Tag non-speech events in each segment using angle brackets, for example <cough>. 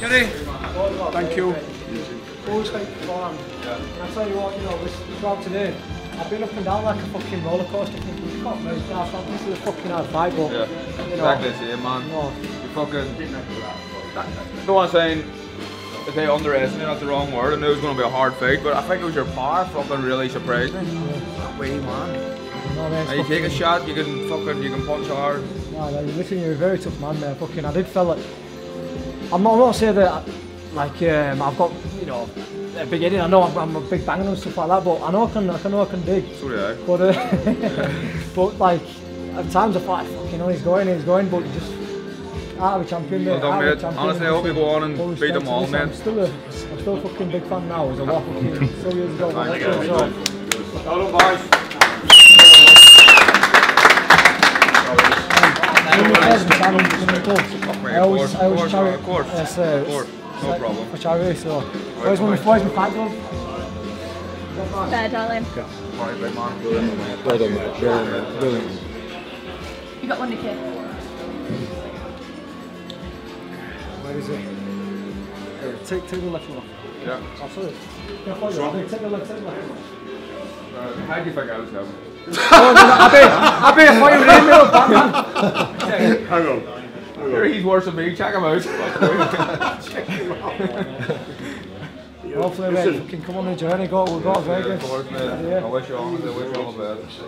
Kitty. Thank you. Always like beforehand. And I tell you what, you know, this throughout today, I've been up and down like a fucking roller coaster thinking, you can't move now, so this is a fucking hard fight, but, Yeah, you know, exactly the same, man. no, You fucking. No one's saying if they underestimate, that's the wrong word. I knew it was going to be a hard fight, but I think it was your power fucking really surprised me. That way, man. no, mate, And you take a shot, you can fucking, you can punch hard. No, no, listen, you're a very tough man there. Fucking, I did feel like I'm not, I'm not saying that like um, I've got you know a big head. I know I'm, I'm a big banger and stuff like that, but I know I can, I know I can dig. So do I. But uh, <laughs> but like at times I thought, fucking, know he's going, he's going, but just out of a champion, mate. Well done, out a mate. champion, Honestly, I hope you go on and beat them all, man. I'm still a, I'm still a fucking big fan now. As a lot fucking so years ago. Thank so, you. so, Well done, boys. I always, I always Of carry of course, Yes, of. No problem. For charity, so when we always my fight glove. There, darling. You got one, Nikki. Where is it? Take, take the left one. Yeah. Oh, you. Take the left, take the left one. Uh, How do you think I was having? Oh, no, no, I bet, I bet if I were in middle Batman. Hang on. He's worse than me. Check him out. Hopefully, mate, fucking come on the journey, go, we'll go to Yeah, of Vegas. course. Yeah. I wish you all, I wish you all the best.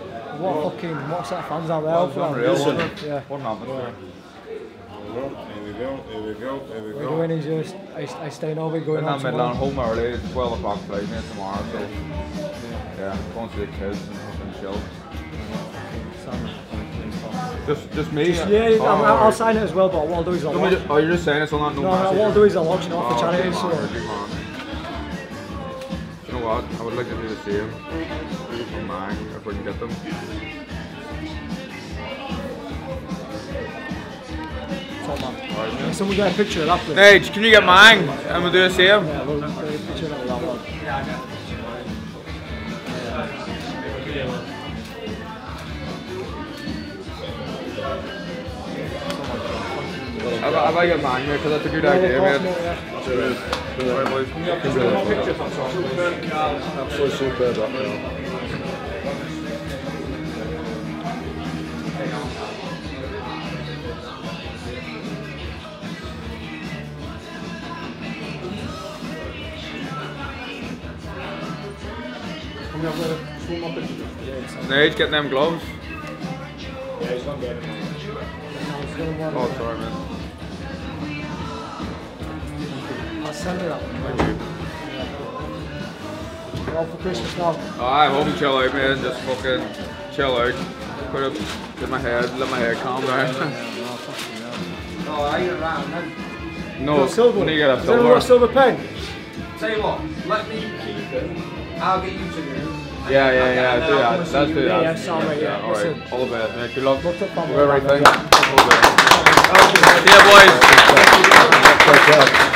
What a fucking, what set of fans out there. Well, unreal, wasn't it? Yeah. What happened there? Here we go, here we go, here we We're go. doing is just, I, I staying over, going We're on not Midland tomorrow. home early. It's 12 o'clock flight mate tomorrow, so yeah, going to see the kids and fucking chill. Just, just me. Yeah, Oh, I'll, I'll sign it as well, but what I'll do is I'll Let watch. just- oh, you're just saying it, so not no. No, no, what I'll do is I'll auction it off for Oh, charity. good So. man, good man. You know what? I would like to do the same. Maybe for mine, if we can get them. Top man. Alright, Can someone get a picture of that, please? Nate, can you get mine? And we'll do the same. Yeah, we'll get a picture of that one. I, I like it, man, because that's a good idea, man. Alright, boys. Absolutely superb, that now. Nate, getting them gloves. Yeah, he's not getting it. Oh, sorry, man. Send it up. All for Christmas now. Alright, hope you chill out, man. Just fucking chill out. Put up, get my head, let my head calm down. Oh, <laughs> I get around then. no, silver. when you get a Is anyone a silver. silver pen? Tell you what, let me keep it. I'll get you to do. Yeah, yeah, yeah, And do that. Let's do that. Yeah, sorry, yeah, Alright, listen. all the best, man. Good luck. Looked up family. Do everything. Yeah. All the best. See ya, boys. Take care.